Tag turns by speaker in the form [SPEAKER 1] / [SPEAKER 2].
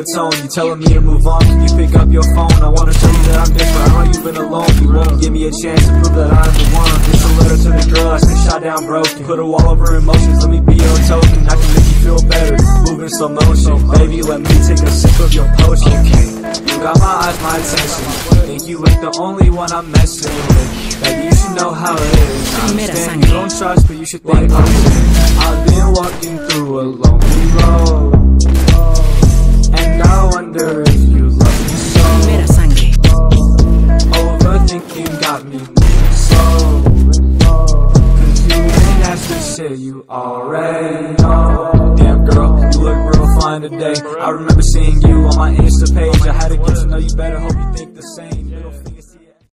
[SPEAKER 1] a tone. You telling me to move on, can you pick up your phone? I wanna show you that I'm different, I know you've been alone? You won't give me a chance to prove that I'm the one. It's a letter to the girl I been shot down broken. Put a wall over emotions, let me be your token. I can make you feel better, moving slow motion. Baby, let me take a sip of your potion. You got my eyes, my attention. Think you ain't the only one I'm messing with. Baby, you should know how it is. I understand you don't trust, but you should think I've been walking through a lonely road got me. So Cause you ain't the shit you already know. Damn girl, you look real fine today. I remember seeing you on my Insta page. I had to get to know you better, hope you think the same